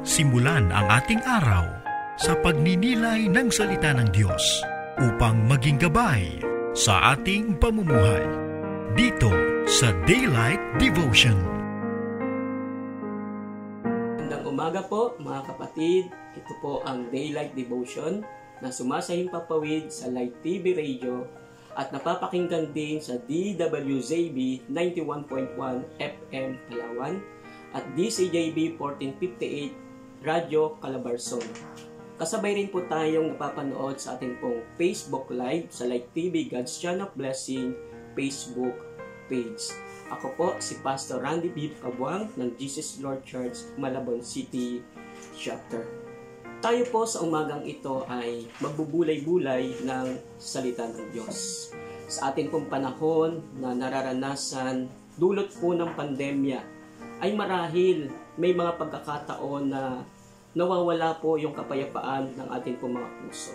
Simulan ang ating araw sa pagninilay ng salita ng Diyos upang maging gabay sa ating pamumuhay. Dito sa Daylight Devotion. Magandang umaga po mga kapatid. Ito po ang Daylight Devotion na sumasahing papawid sa Light TV Radio at napapakinggan din sa DWZB 91.1 FM Palawan at DCJB 1458 Radio Calabarzon. Kasabay rin po tayong napapanood sa ating pong Facebook Live sa Light TV God's Channel of Blessing Facebook page. Ako po si Pastor Randy B. Kabuang ng Jesus Lord Church, Malabon City Chapter. Tayo po sa umagang ito ay magbubulay-bulay ng salita ng Diyos. Sa ating pong panahon na nararanasan dulot po ng pandemya ay marahil may mga pagkakataon na nawawala po yung kapayapaan ng ating pong mga puso.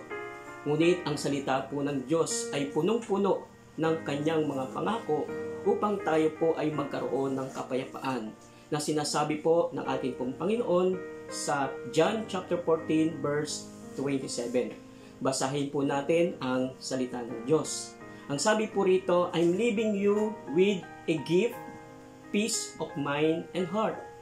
Ngunit ang salita po ng Diyos ay punong-puno ng kanyang mga pangako upang tayo po ay magkaroon ng kapayapaan na sinasabi po ng ating pong Panginoon sa John chapter 14 verse 27. Basahin po natin ang salita ng Diyos. Ang sabi po rito, I'm leaving you with a gift, peace of mind and heart.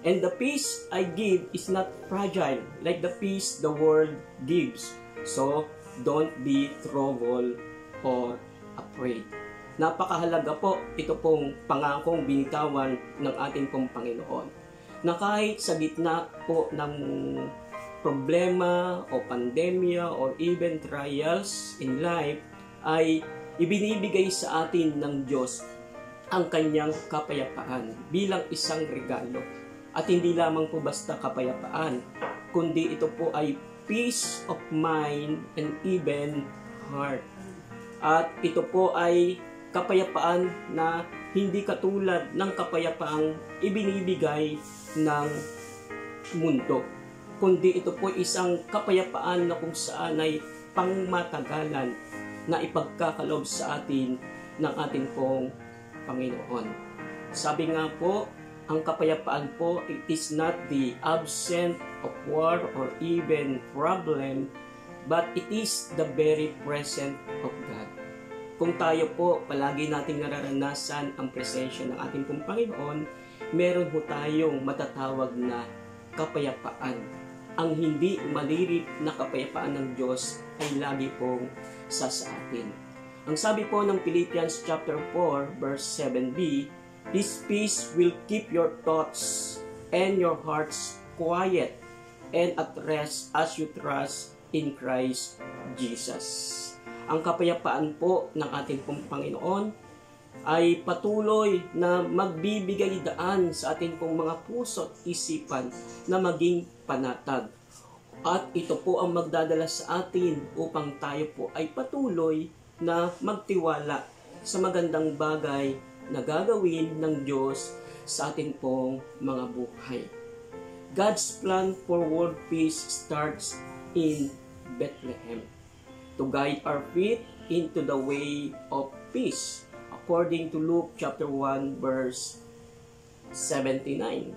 And the peace I give is not fragile like the peace the world gives. So, don't be troubled or afraid. Napakahalaga po ito pong pangakong binitawan ng ating pong Panginoon. Na kahit sa gitna po ng problema o pandemya or even trials in life ay ibinibigay sa atin ng Diyos ang kanyang kapayapaan bilang isang regalo. At hindi lamang po basta kapayapaan, kundi ito po ay peace of mind and even heart. At ito po ay kapayapaan na hindi katulad ng kapayapaang ibinibigay ng mundo. Kundi ito po isang kapayapaan na kung saan ay pangmatagalan na ipagkakalob sa atin ng ating pong Panginoon. Sabi nga po, ang kapayapaan po, it is not the absent of war or even problem, but it is the very present of God. Kung tayo po palagi nating nararanasan ang presensya ng ating pong Panginoon, meron po tayong matatawag na kapayapaan. Ang hindi malirip na kapayapaan ng Diyos ay lagi pong sa sa atin. Ang sabi po ng Philippians chapter 4 verse 7b, His peace will keep your thoughts and your hearts quiet and at rest as you trust in Christ Jesus. Ang kapayapaan po ng ating pong Panginoon ay patuloy na magbibigay daan sa ating pong mga puso at isipan na maging panatag. At ito po ang magdadala sa atin upang tayo po ay patuloy na magtiwala sa magandang bagay na gagawin ng Diyos sa ating pong mga buhay. God's plan for world peace starts in Bethlehem to guide our feet into the way of peace according to Luke chapter 1 verse 79.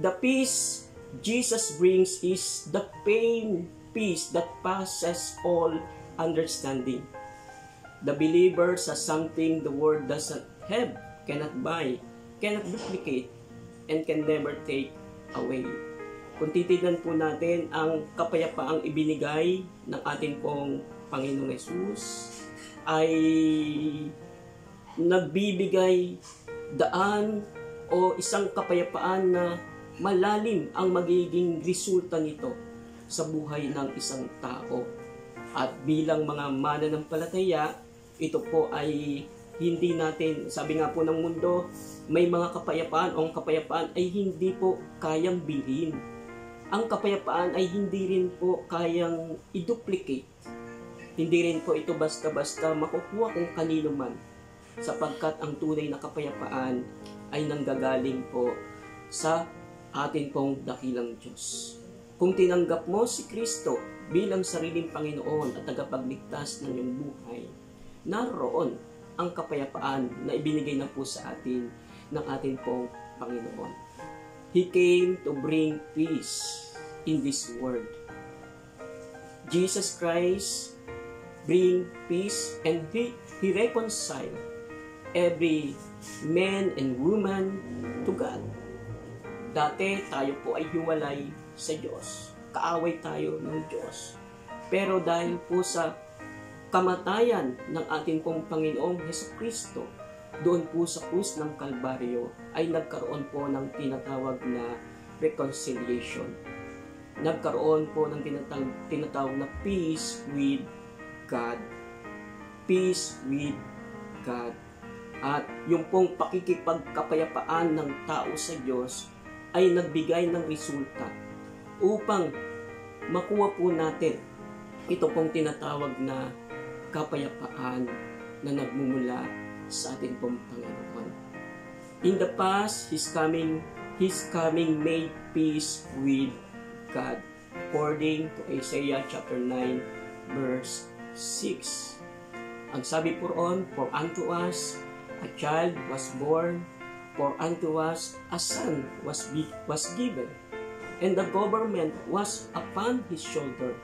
The peace Jesus brings is the pain peace that passes all understanding. The believer has something the world doesn't have, cannot buy, cannot duplicate, and can never take away. Kung titignan po natin ang kapayapaang ibinigay ng ating pong Panginoong Yesus ay nagbibigay daan o isang kapayapaan na malalim ang magiging resulta nito sa buhay ng isang tao. At bilang mga mananampalataya, ito po ay hindi natin, sabi nga po ng mundo, may mga kapayapaan o ang kapayapaan ay hindi po kayang bilhin. Ang kapayapaan ay hindi rin po kayang i-duplicate. Hindi rin po ito basta-basta makukuha kung kanino man sapagkat ang tunay na kapayapaan ay nanggagaling po sa atin pong dakilang Diyos. Kung tinanggap mo si Kristo bilang sariling Panginoon at tagapagligtas ng iyong buhay, naroon ang kapayapaan na ibinigay na po sa atin ng ating pong Panginoon. He came to bring peace in this world. Jesus Christ bring peace and He, he reconcile every man and woman to God. Dati tayo po ay hiwalay sa Diyos. Kaaway tayo ng Diyos. Pero dahil po sa kamatayan ng ating pong Panginoong Heso Kristo, doon po sa krus ng Kalbaryo ay nagkaroon po ng tinatawag na reconciliation. Nagkaroon po ng tinatawag, tinatawag na peace with God. Peace with God. At yung pong pakikipagkapayapaan ng tao sa Diyos ay nagbigay ng resulta upang makuha po natin ito pong tinatawag na kapayapaan na nagmumula sa ating Panginoon. In the past, His coming, His coming made peace with God. According to Isaiah chapter 9, verse 6. Ang sabi po roon, For unto us a child was born, for unto us a son was, be, was given, and the government was upon his shoulder,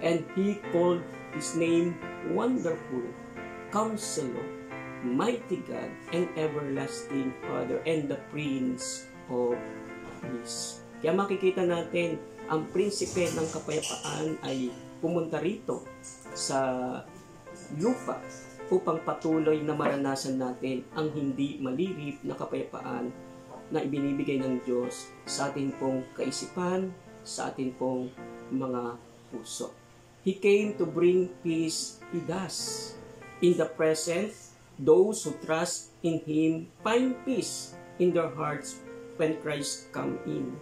and he called his name Wonderful, Counselor, Mighty God, and Everlasting Father, and the Prince of Peace. Kaya makikita natin, ang prinsipe ng kapayapaan ay pumunta rito sa lupa upang patuloy na maranasan natin ang hindi malirip na kapayapaan na ibinibigay ng Diyos sa ating pong kaisipan, sa ating pong mga puso. He came to bring peace, He does. In the present, those who trust in Him find peace in their hearts when Christ come in.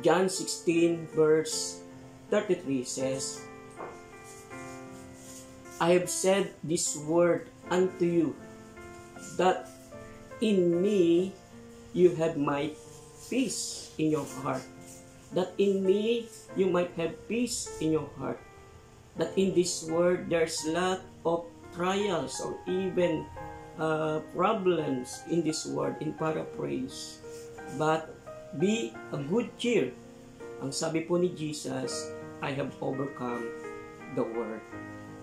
John 16 verse 33 says, I have said this word unto you, that in me you have my peace in your heart. That in me you might have peace in your heart. That in this word there's lot of trials or even uh, problems in this word in paraphrase. But be a good cheer. Ang sabi po ni Jesus, I have overcome the world.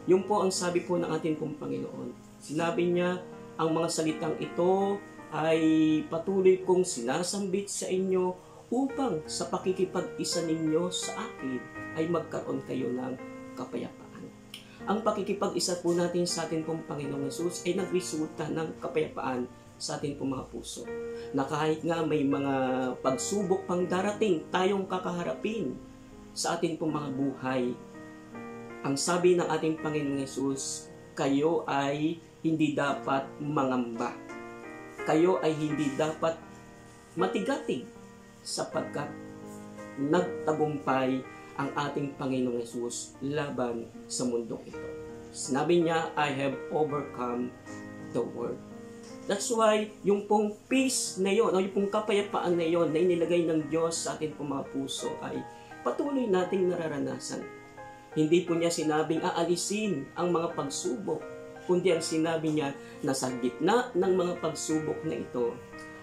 Yung po ang sabi po ng ating pong Panginoon. Sinabi niya, ang mga salitang ito ay patuloy kong sinasambit sa inyo upang sa pakikipag-isa ninyo sa akin ay magkaroon kayo ng. Ang pakikipag-isa po natin sa ating pong Panginoong Yesus ay nagresulta ng kapayapaan sa ating pong mga puso. Na kahit nga may mga pagsubok pang darating tayong kakaharapin sa ating pong mga buhay, ang sabi ng ating Panginoong Yesus, kayo ay hindi dapat mangamba. Kayo ay hindi dapat matigatig sapagkat nagtagumpay ang ating Panginoong Yesus laban sa mundong ito. Sinabi niya, I have overcome the world. That's why, yung pong peace na yon, o yung pong kapayapaan na yon na inilagay ng Diyos sa ating mga puso ay patuloy nating nararanasan hindi po niya sinabing aalisin ang mga pagsubok, kundi ang sinabi niya na sa gitna ng mga pagsubok na ito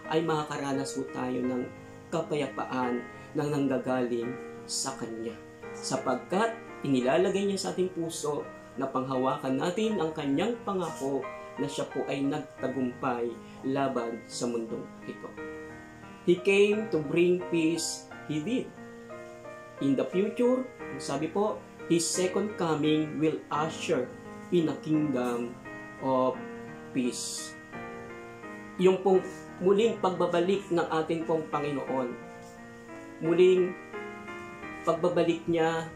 ay makakaranas po tayo ng kapayapaan na nanggagaling sa Kanya. Sapagkat inilalagay niya sa ating puso na panghawakan natin ang Kanyang pangako na siya po ay nagtagumpay laban sa mundong ito. He came to bring peace, He did. In the future, sabi po, His second coming will usher in a kingdom of peace. Yung pong muling pagbabalik ng ating pong Panginoon, muling pagbabalik niya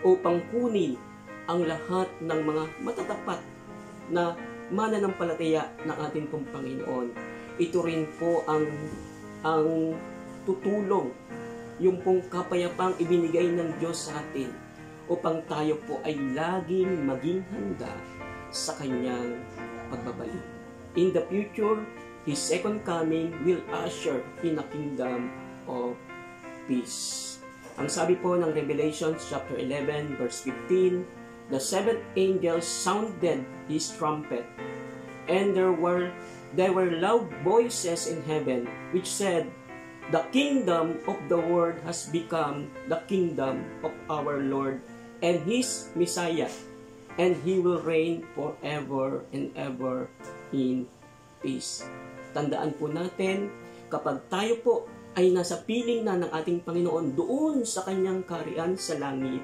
upang kunin ang lahat ng mga matatapat na mananampalataya ng ating pong Panginoon. Ito rin po ang ang tutulong yung pong kapayapang ibinigay ng Diyos sa atin upang tayo po ay laging maging handa sa kanyang pagbabalik. In the future, His second coming will usher in a kingdom of peace. Ang sabi po ng Revelation chapter 11 verse 15, the seventh angel sounded his trumpet, and there were there were loud voices in heaven which said, The kingdom of the world has become the kingdom of our Lord and His Messiah, and He will reign forever and ever in peace. Tandaan po natin, kapag tayo po ay nasa piling na ng ating Panginoon doon sa kanyang karian sa langit,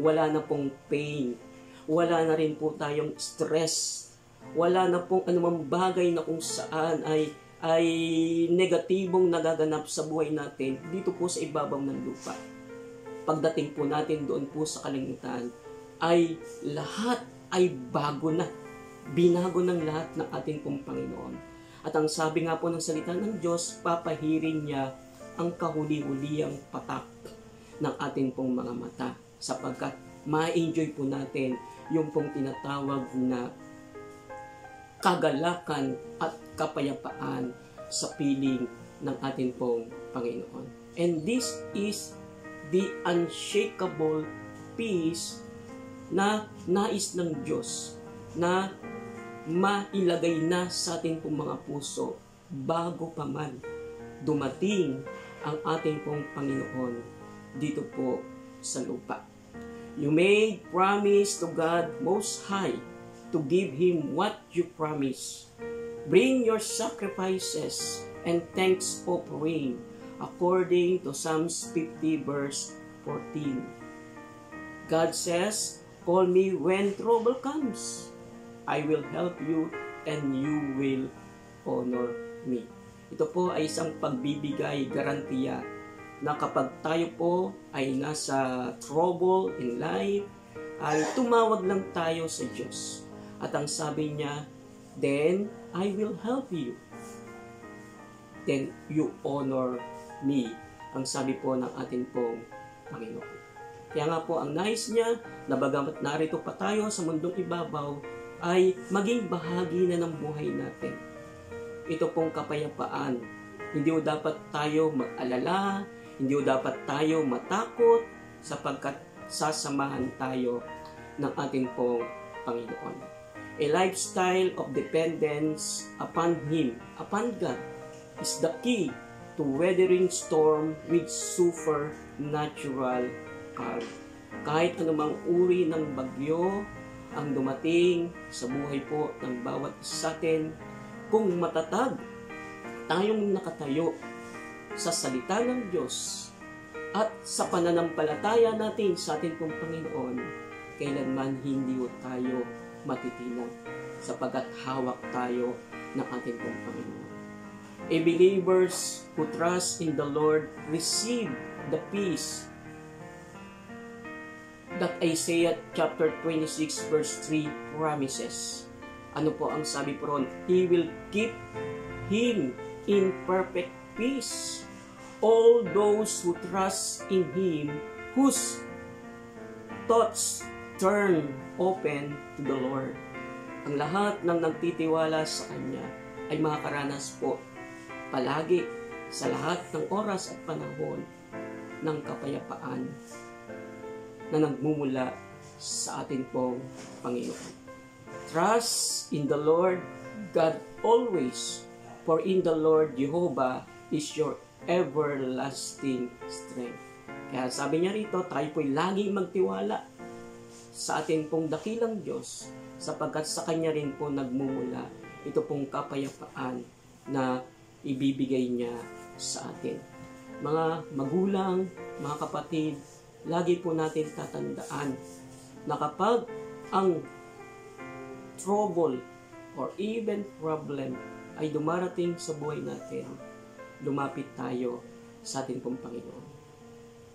wala na pong pain, wala na rin po tayong stress, wala na pong anumang bagay na kung saan ay ay negatibong nagaganap sa buhay natin dito po sa ibabaw ng lupa. Pagdating po natin doon po sa kalangitan, ay lahat ay bago na. Binago ng lahat ng ating pong Panginoon. At ang sabi nga po ng salita ng Diyos, papahirin niya ang kahuli-huliyang patak ng ating pong mga mata sapagkat ma-enjoy po natin yung pong tinatawag na kagalakan at kapayapaan sa piling ng ating pong Panginoon. And this is the unshakable peace na nais ng Diyos na mailagay na sa ating pong mga puso bago pa man dumating ang ating pong Panginoon dito po sa lupa. You made promise to God Most High to give Him what you promise. Bring your sacrifices and thanks offering according to Psalms 50 verse 14. God says, Call me when trouble comes. I will help you and you will honor me. Ito po ay isang pagbibigay garantiya na kapag tayo po ay nasa trouble in life, ay tumawag lang tayo sa Diyos at ang sabi niya, Then I will help you. Then you honor me. Ang sabi po ng atin pong Panginoon. Kaya nga po ang nais niya na bagamat narito pa tayo sa mundong ibabaw ay maging bahagi na ng buhay natin. Ito pong kapayapaan. Hindi o dapat tayo mag-alala, hindi o dapat tayo matakot sapagkat sasamahan tayo ng ating pong Panginoon a lifestyle of dependence upon Him, upon God, is the key to weathering storm with supernatural calm. Kahit anumang uri ng bagyo ang dumating sa buhay po ng bawat sa atin, kung matatag tayong nakatayo sa salita ng Diyos at sa pananampalataya natin sa ating pong Panginoon, kailanman hindi tayo matitilang sapagkat hawak tayo ng ating pong Panginoon. A believers who trust in the Lord receive the peace that Isaiah chapter 26 verse 3 promises. Ano po ang sabi po ron? He will keep him in perfect peace. All those who trust in Him, whose thoughts turn open to the Lord. Ang lahat ng nagtitiwala sa Kanya ay makakaranas po palagi sa lahat ng oras at panahon ng kapayapaan na nagmumula sa atin pong Panginoon. Trust in the Lord God always, for in the Lord Jehovah is your everlasting strength. Kaya sabi niya rito, tayo po'y laging magtiwala sa ating pong dakilang Diyos sapagkat sa Kanya rin po nagmumula ito pong kapayapaan na ibibigay niya sa atin. Mga magulang, mga kapatid, lagi po natin tatandaan na kapag ang trouble or even problem ay dumarating sa buhay natin, lumapit tayo sa ating pong Panginoon.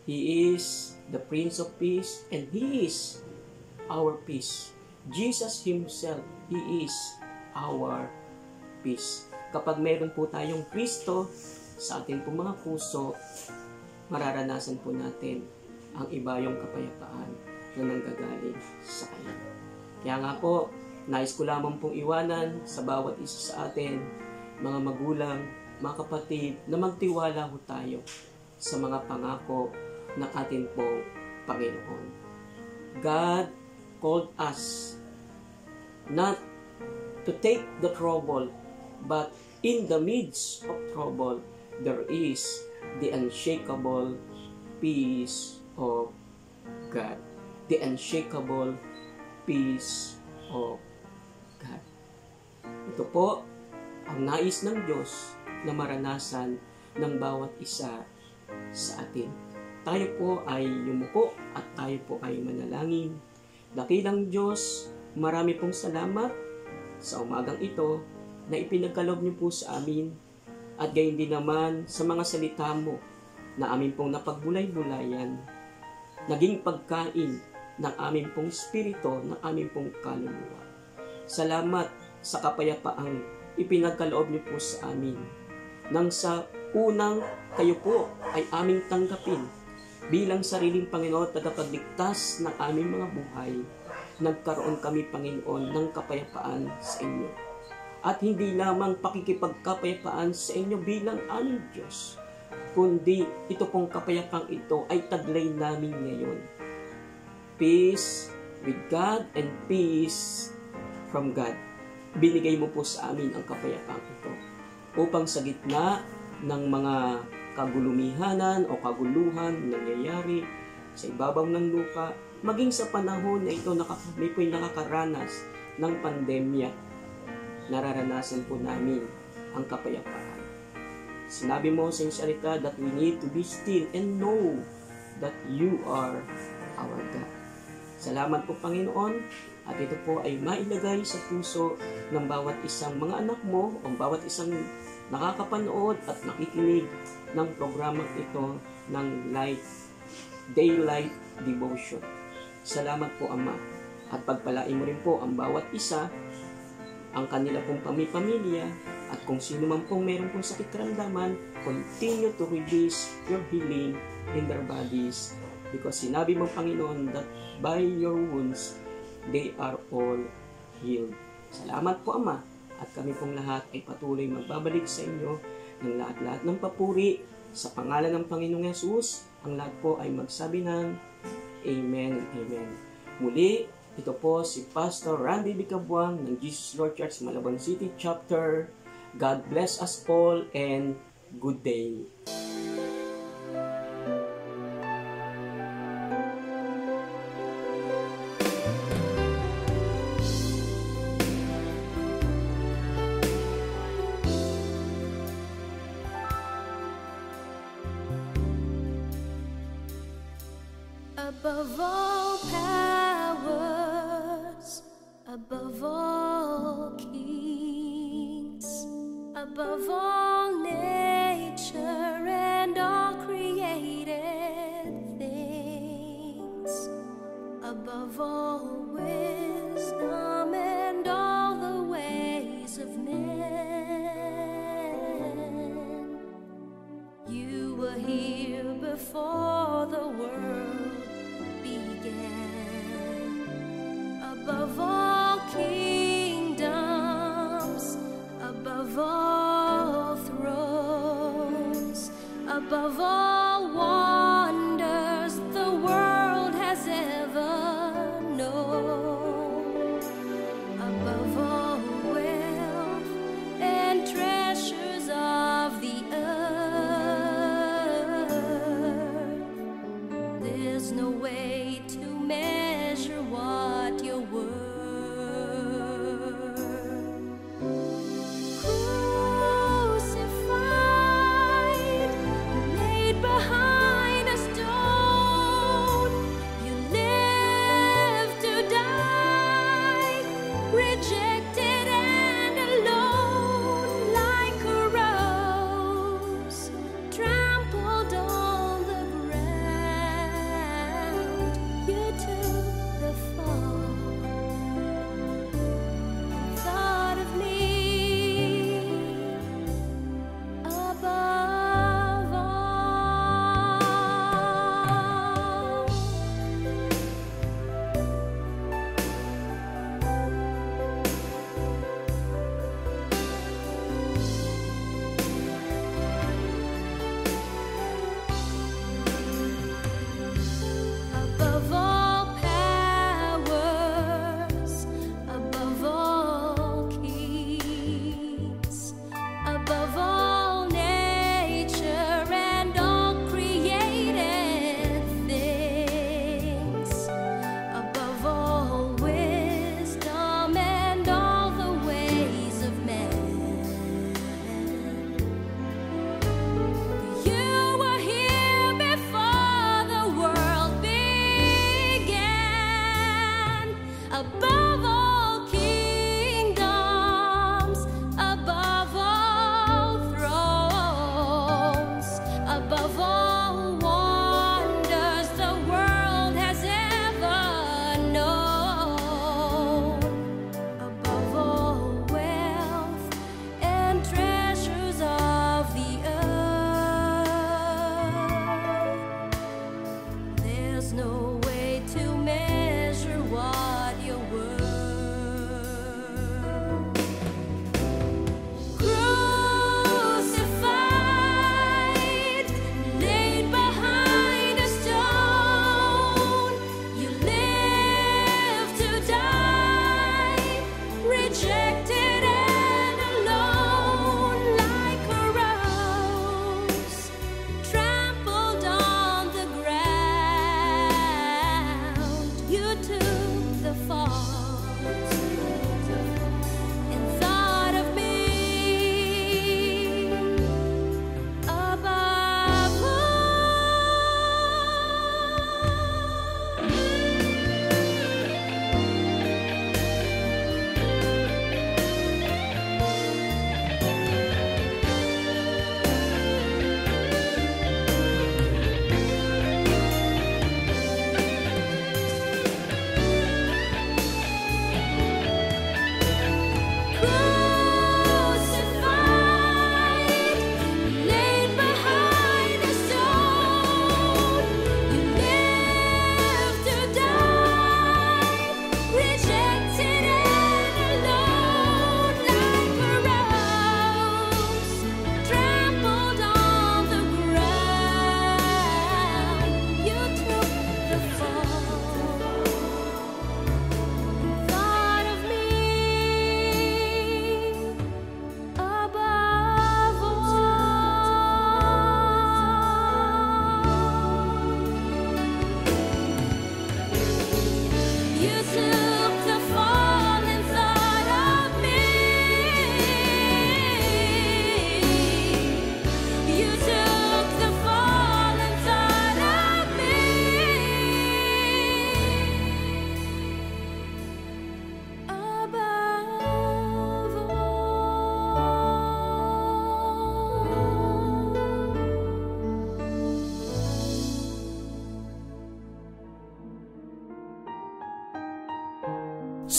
He is the Prince of Peace and He is our peace. Jesus Himself, He is our peace. Kapag meron po tayong Kristo sa ating po mga puso, mararanasan po natin ang iba yung kapayapaan na nanggagaling sa Kanya. Kaya nga po, nais ko lamang pong iwanan sa bawat isa sa atin, mga magulang, mga kapatid, na magtiwala ho tayo sa mga pangako ng ating pong Panginoon. God called us not to take the trouble, but in the midst of trouble, there is the unshakable peace of God. The unshakable peace of God. Ito po ang nais ng Diyos na maranasan ng bawat isa sa atin. Tayo po ay yumuko at tayo po ay manalangin. Dakilang Diyos, marami pong salamat sa umagang ito na ipinagkalob niyo po sa amin at gayon din naman sa mga salita mo na amin pong napagbulay-bulayan, naging pagkain ng aming pong spirito, ng aming pong kaluluwa. Salamat sa kapayapaang ipinagkaloob niyo po sa amin. Nang sa unang kayo po ay aming tanggapin bilang sariling Panginoon tagapagligtas ng aming mga buhay, nagkaroon kami Panginoon ng kapayapaan sa inyo. At hindi lamang pakikipagkapayapaan sa inyo bilang aming Diyos, kundi ito pong kapayapang ito ay taglay namin ngayon. Peace with God and peace from God. Binigay mo po sa amin ang kapayapang ito upang sa gitna ng mga kagulumihanan o kaguluhan nangyayari sa ibabaw ng lupa, maging sa panahon na ito may po'y nakakaranas ng pandemya, nararanasan po namin ang kapayapaan. Sinabi mo sa salita that we need to be still and know that you are our God. Salamat po Panginoon at ito po ay mailagay sa puso ng bawat isang mga anak mo o bawat isang nakakapanood at nakikinig ng programang ito ng Light Daylight Devotion. Salamat po Ama at pagpalain mo rin po ang bawat isa ang kanila pong pamipamilya at kung sino man pong meron pong sakit karamdaman, continue to release your healing in their bodies because sinabi mo Panginoon that by your wounds they are all healed. Salamat po Ama at kami pong lahat ay patuloy magbabalik sa inyo ng lahat-lahat ng papuri sa pangalan ng Panginoong Yesus. Ang lahat po ay magsabi ng Amen, Amen. Muli, ito po si Pastor Randy Bicabuang ng Jesus Lord Church Malabon City Chapter. God bless us all and good day. Above all wisdom and all the ways of men. You were here before the world began. Above all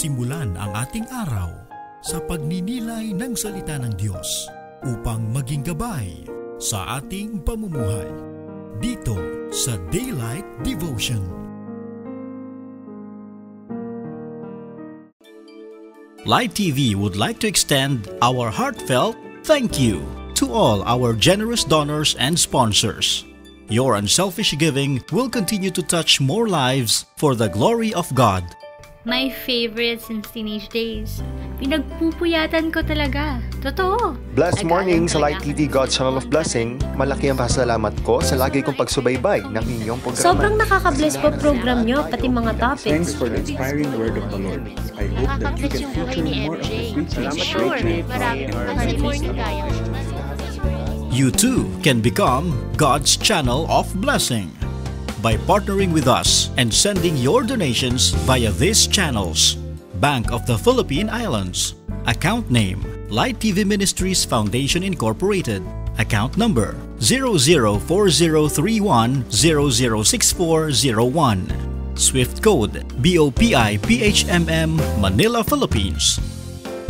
simulan ang ating araw sa pagninilay ng salita ng Diyos upang maging gabay sa ating pamumuhay dito sa Daylight Devotion. Light TV would like to extend our heartfelt thank you to all our generous donors and sponsors. Your unselfish giving will continue to touch more lives for the glory of God. My favorite since teenage days. Pinagpupuyatan ko talaga. Totoo. Blessed morning sa Light TV God's Channel of Blessing. Malaki ang pasalamat ko sa lagi kong pagsubaybay ng inyong programa. Sobrang nakaka-bless po program nyo, pati mga Thanks topics. for the inspiring word of the Lord. I hope that you can feature more of the preaching Sure, marami kasi morning kaya. You too can become God's channel of blessing by partnering with us and sending your donations via these channels. Bank of the Philippine Islands. Account name Light TV Ministries Foundation Incorporated. Account number 004031006401. Swift code BOPI PHMM Manila, Philippines.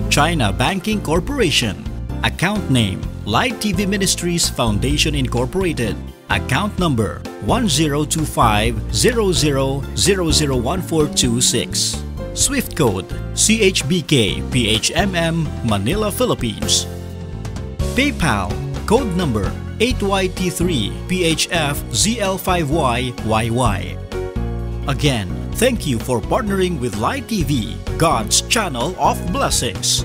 China Banking Corporation. Account name Light TV Ministries Foundation Incorporated. Account number 102500001426. Swift code CHBK PHMM Manila, Philippines. PayPal code number 8YT3 PHF ZL5YYY. Again, thank you for partnering with Light TV, God's channel of blessings.